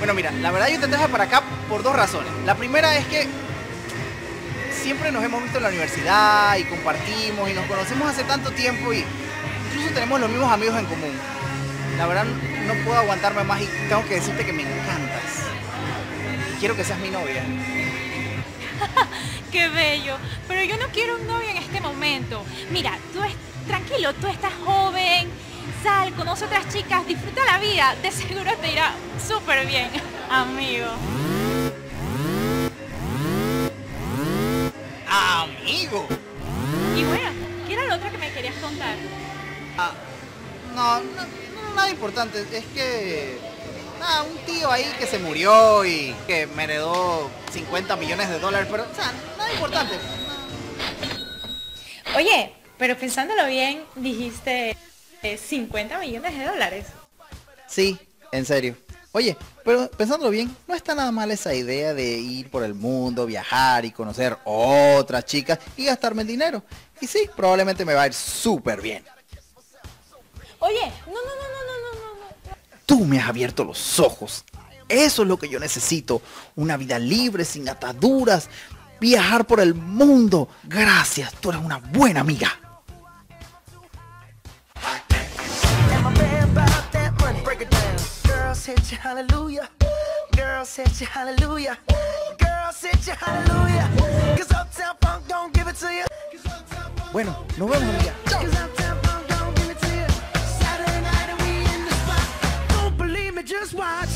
Bueno, mira, la verdad yo te traje para acá por dos razones. La primera es que siempre nos hemos visto en la universidad y compartimos y nos conocemos hace tanto tiempo y incluso tenemos los mismos amigos en común. La verdad no puedo aguantarme más y tengo que decirte que me encantas. Quiero que seas mi novia. Qué bello. Pero yo no quiero un novio en este momento. Mira, tú es tranquilo, tú estás joven. Sal, conoce otras chicas, disfruta la vida. De seguro te irá súper bien, amigo. ¡Amigo! Y bueno, ¿qué era lo otro que me querías contar? Ah, no, no, no, nada importante. Es que... Nada, un tío ahí que se murió y que me heredó 50 millones de dólares, pero, o sea, nada importante. Oye, pero pensándolo bien, dijiste eh, 50 millones de dólares. Sí, en serio. Oye, pero pensándolo bien, no está nada mal esa idea de ir por el mundo, viajar y conocer otras chicas y gastarme el dinero. Y sí, probablemente me va a ir súper bien. Oye, no, no, no, no, no, no, no. Tú me has abierto los ojos. Eso es lo que yo necesito. Una vida libre, sin ataduras. Viajar por el mundo. Gracias, tú eres una buena amiga. set you hallelujah. Girl said you hallelujah. Girl said you hallelujah. Cause Uptown Funk don't give it to you. Bueno, nos vemos Just watch.